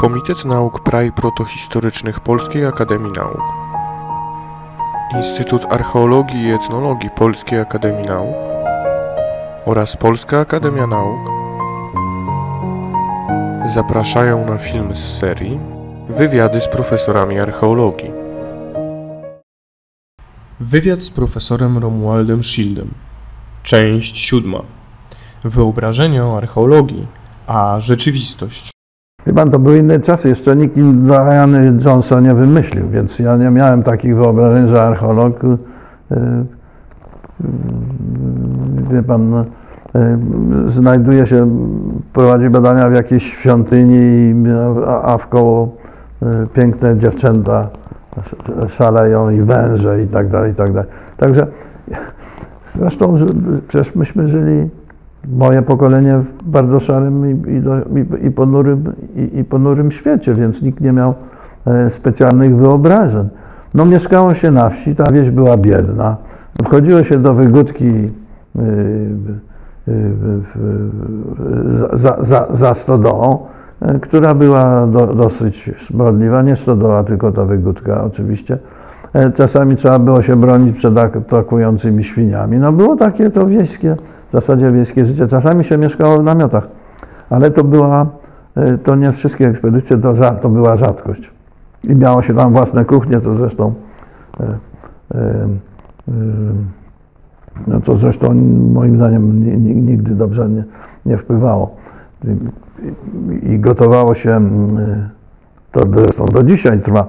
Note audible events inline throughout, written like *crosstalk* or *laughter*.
Komitet Nauk Praj Protohistorycznych Polskiej Akademii Nauk Instytut Archeologii i Etnologii Polskiej Akademii Nauk oraz Polska Akademia Nauk zapraszają na film z serii Wywiady z profesorami archeologii. Wywiad z profesorem Romualdem Schildem. Część siódma. Wyobrażenie o archeologii, a rzeczywistość. Wie pan, to były inne czasy, jeszcze nikt Diany Jonesa nie wymyślił, więc ja nie miałem takich wyobrażeń, że archeolog, y, y, wie pan, no, y, znajduje się, prowadzi badania w jakiejś świątyni, a, a w koło y, piękne dziewczęta sz- szaleją i węże i tak dalej, i tak dalej. Także zresztą przecież myśmy żyli moje pokolenie w bardzo szarym i, i, i, ponurym, i, i ponurym świecie, więc nikt nie miał e, specjalnych wyobrażeń. No mieszkało się na wsi, ta wieś była biedna. Wchodziło się do wygódki y, y, za, za, za, stodołą, e, która była do, dosyć szmrodliwa, nie stodoła, tylko ta wygódka oczywiście. E, Czasami trzeba było się bronić przed atakującymi świniami. No było takie to wiejskie, w zasadzie wiejskie życie. Czasami się mieszkało w namiotach, ale to była, e, to nie wszystkie ekspedycje, to, to była rzadkość. I miało się tam własne kuchnie, to zresztą e, e, no to zresztą moim zdaniem ni- ni- nigdy dobrze nie, nie wpływało. I, gotowało się, mm, to zresztą do dzisiaj trwa,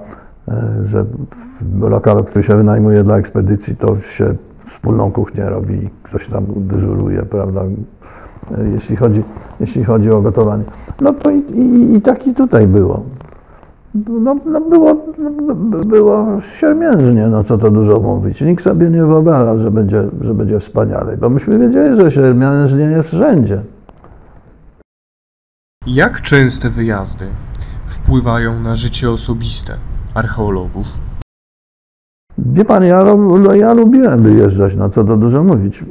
że w lokalu, który się wynajmuje dla ekspedycji, to się wspólną kuchnię robi ktoś tam dyżuruje, prawda, jeśli chodzi, jeśli chodzi o gotowanie. No to i, i, i tak i tutaj było. No, no było, no, było siermiężnie, no co to dużo mówić. Nikt sobie nie wyobrażał, że będzie, że będzie wspaniale, bo myśmy wiedzieli, że siermiężnie jest wszędzie. Jak częste wyjazdy wpływają na życie osobiste archeologów? Wie pan, ja, no, ja lubiłem wyjeżdżać, no co to dużo mówić.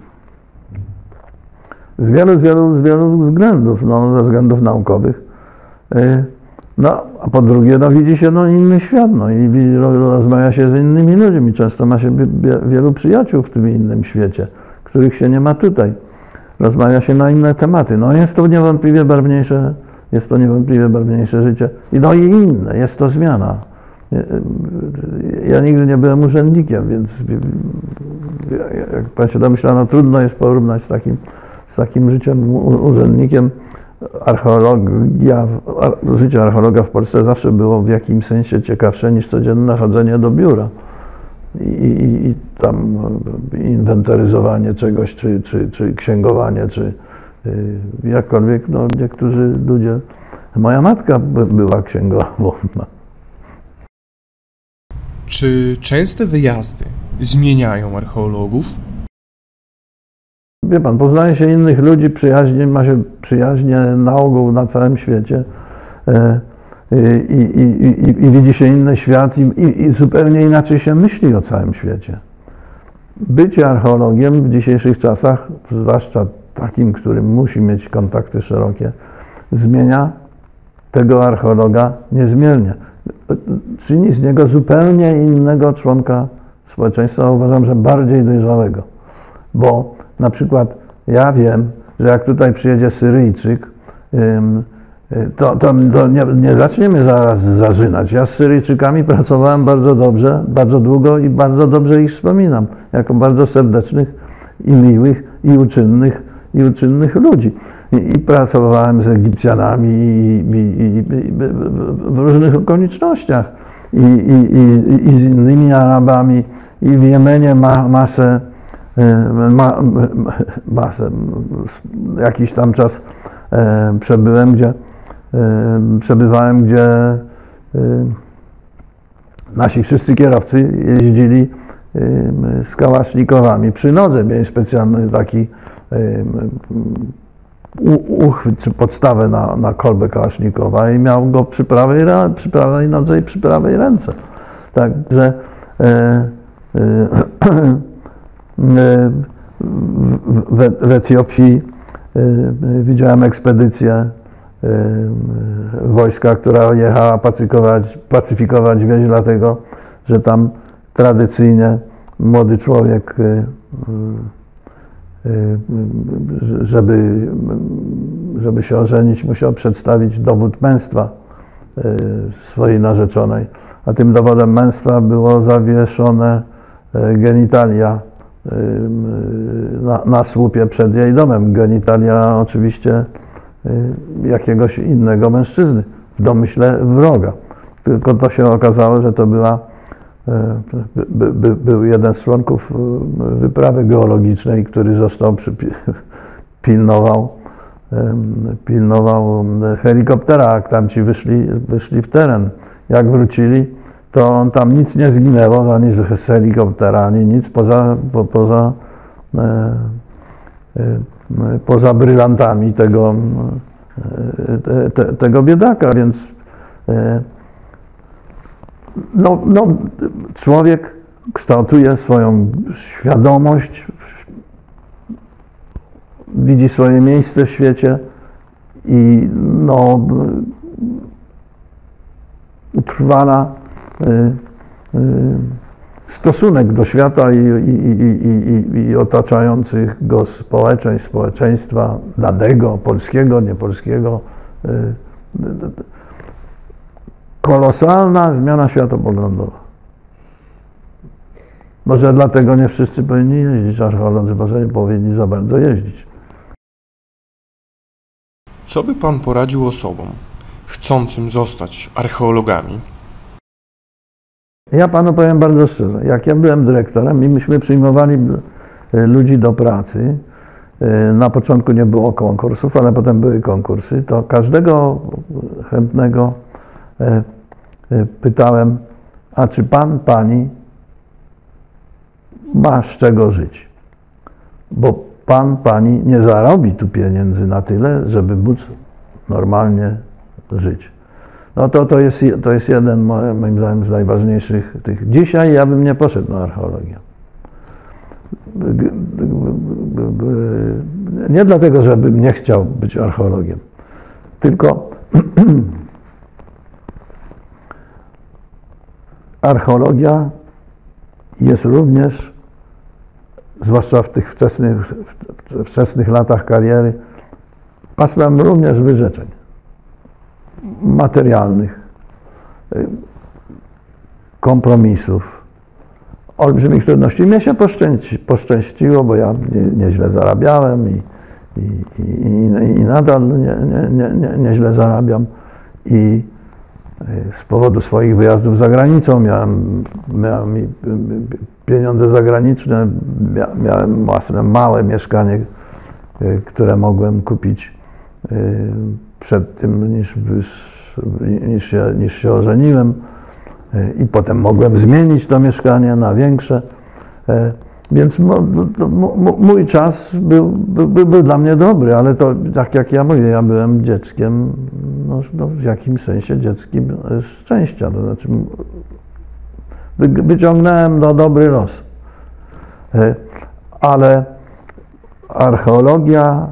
Z wielu, z wielu, z wielu względów, no ze względów naukowych. Y, No, a po drugie, no widzi się no, inny świat, no i wi- ro- rozmawia się z innymi ludźmi. Często ma się wi- wi- wielu przyjaciół w tym innym świecie, których się nie ma tutaj. Rozmawia się na inne tematy. No jest to niewątpliwie barwniejsze, jest to niewątpliwie barwniejsze życie. I no i inne, jest to zmiana. Ja nigdy nie byłem urzędnikiem, więc jak pan się domyśla, no trudno jest porównać z takim, z takim życiem urzędnikiem. Archeologia, ar, życie archeologa w Polsce zawsze było w jakimś sensie ciekawsze niż codzienne chodzenie do biura. I, i, i tam inwentaryzowanie czegoś, czy, czy, czy księgowanie, czy y, jakkolwiek, no niektórzy ludzie, moja matka by, była księgową, no. Czy częste wyjazdy zmieniają archeologów? Wie pan, poznaje się innych ludzi, przyjaźnie, ma się przyjaźnie na ogół na całym świecie e, i, i, i, i, widzi się inny świat i zupełnie inaczej się myśli o całym świecie. Bycie archeologiem w dzisiejszych czasach, zwłaszcza takim, który musi mieć kontakty szerokie, zmienia tego archeologa niezmiernie. Czyni z niego zupełnie innego członka społeczeństwa, uważam, że bardziej dojrzałego. Bo na przykład ja wiem, że jak tutaj przyjedzie Syryjczyk, y, to, to, to nie, nie zacznie mnie zaraz zażynać. Ja z Syryjczykami pracowałem bardzo dobrze, bardzo długo i bardzo dobrze ich wspominam, jako bardzo serdecznych i miłych i uczynnych, i ludzi. I, i pracowałem z Egipcjanami i, i, w różnych okolicznościach i, z innymi Arabami i w Jemenie ma masę E, ma, *laughs* masę, jakiś tam czas e, przebyłem, gdzie e, przebywałem, gdzie nasi wszyscy kierowcy jeździli z kałasznikowami. Przy nodze mieli specjalny taki uchwyt czy podstawę na, na kolbę kałasznikowa i miał go przy prawej, ra- przy prawej nodze i przy prawej ręce. Także e, e, w, w, Etiopii y, widziałem ekspedycję wojska, która jechała pacyfikować, pacyfikować wieś, dlatego że tam tradycyjnie młody człowiek, żeby, żeby się ożenić, musiał przedstawić dowód męstwa swojej narzeczonej, a tym dowodem męstwa było zawieszone genitalia na, na słupie przed jej domem. Genitalia oczywiście jakiegoś innego mężczyzny, w domyśle wroga. Tylko to się okazało, że to była, by, by, był jeden z członków wyprawy geologicznej, który został przy, *laughs* pilnował, pilnował helikoptera, jak tamci wyszli, wyszli w teren. Jak wrócili, to tam nic nie zginęło, ani z helikoptera, ani nic poza, po, poza, e, e, poza brylantami tego, e, te, tego biedaka, więc e, no, no, człowiek kształtuje swoją świadomość, widzi swoje miejsce w świecie i no, utrwala Y, y, stosunek do świata i, i, i, i, otaczających go społeczeństw, społeczeństwa danego, polskiego, niepolskiego. Y, kolosalna zmiana światopoglądowa. Może dlatego nie wszyscy powinni jeździć, archeolodzy może nie powinni za bardzo jeździć. Co by Pan poradził osobom chcącym zostać archeologami, ja panu powiem bardzo szczerze, jak ja byłem dyrektorem i myśmy przyjmowali e, ludzi do pracy, e, na początku nie było konkursów, ale potem były konkursy, to każdego chętnego pytałem, a czy pan, pani ma z czego żyć? Bo pan, pani nie zarobi tu pieniędzy na tyle, żeby móc normalnie żyć. No to, to, jest, to jest jeden, moim zdaniem, z najważniejszych tych. Dzisiaj ja bym nie poszedł na archeologię. Nie dlatego, żebym nie chciał być archeologiem, tylko *clears throat* archeologia jest również, zwłaszcza w tych wczesnych, wczesnych latach kariery, pasmem również wyrzeczeń materialnych, y, kompromisów, olbrzymich trudności. Mnie się poszczęści, poszczęściło, bo ja nie, nieźle zarabiałem i, i, i, i nadal nie, nie, nie, nieźle zarabiam. I z powodu swoich wyjazdów za granicą miałem, miałem pieniądze zagraniczne, miałem własne małe mieszkanie, y, które mogłem kupić przed tym, niż, niż, się, niż się ożeniłem. I potem mogłem zmienić to mieszkanie na większe. Więc mój czas był, był, był, dla mnie dobry, ale to tak jak ja mówię, ja byłem dzieckiem, no, no w jakimś sensie dzieckiem szczęścia. To znaczy wyciągnąłem do dobry los. E, ale archeologia,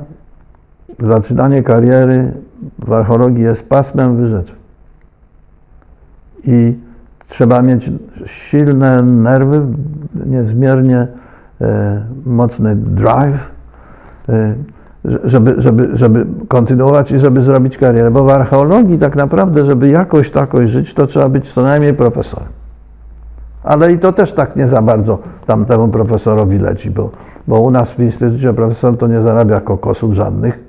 zaczynanie kariery w archeologii jest pasmem wyrzeczeń. I trzeba mieć silne nerwy, niezmiernie e, mocny drive, e, żeby, żeby, żeby kontynuować i żeby zrobić karierę. Bo w archeologii tak naprawdę, żeby jakoś takoś żyć, to trzeba być co najmniej profesorem. Ale i to też tak nie za bardzo tamtemu profesorowi leci, bo, bo u nas w Instytucie profesor to nie zarabia kokosów żadnych,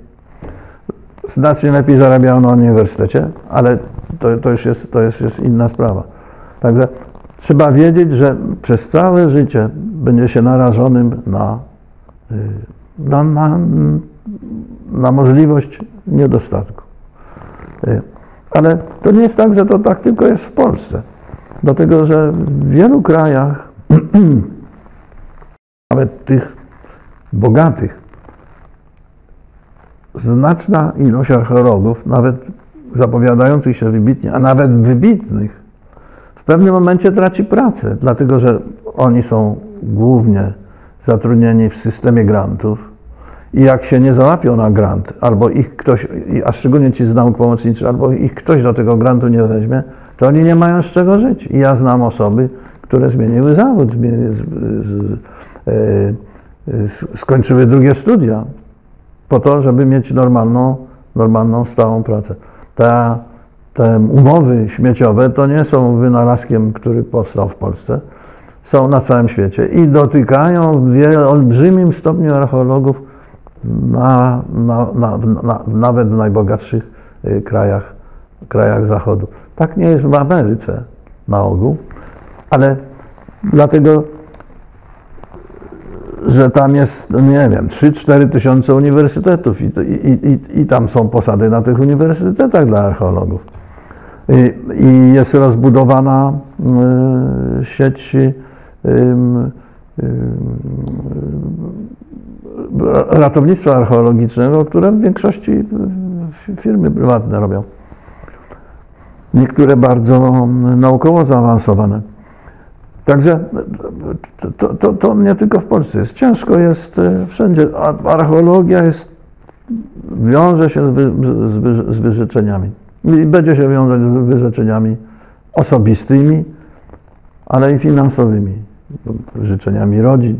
znacznie lepiej zarabiają na uniwersytecie, ale to, to już, jest, to jest, jest inna sprawa. Także trzeba wiedzieć, że przez całe życie będzie się narażonym na, y, na, na, na możliwość niedostatku. Y, ale to nie jest tak, że to tak tylko jest w Polsce. Dlatego, że w wielu krajach, *clears throat* nawet tych bogatych, znaczna ilość archeologów, nawet zapowiadających się wybitnie, a nawet wybitnych, w pewnym momencie traci pracę, dlatego że oni są głównie zatrudnieni w systemie grantów I jak się nie załapią na grant, albo ich ktoś, a szczególnie ci z nauk pomocniczych, albo ich ktoś do tego grantu nie weźmie, to oni nie mają z czego żyć. I ja znam osoby, które zmieniły zawód, zmieni- z, z, e, skończyły drugie studia po to, żeby mieć normalną, normalną stałą pracę. Ta, te umowy śmieciowe to nie są wynalazkiem, który powstał w Polsce. Są na całym świecie i dotykają w olbrzymim stopniu archeologów na, na, na, na, nawet w najbogatszych y, krajach, krajach Zachodu. Tak nie jest w Ameryce na ogół, ale dlatego, że tam jest, no nie wiem, 3-4 tysiące uniwersytetów i, i, i, i tam są posady na tych uniwersytetach dla archeologów. I, i jest rozbudowana y, sieć y, ym, ratownictwa archeologicznego, które w większości firmy prywatne robią. Niektóre bardzo naukowo zaawansowane. Także to, to, to nie tylko w Polsce jest. Ciężko jest y, wszędzie. Archeologia jest, wiąże się z, wy, z, wy, z wyrzeczeniami. I będzie się wiązać z wyrzeczeniami osobistymi, ale i finansowymi. Życzeniami rodzin,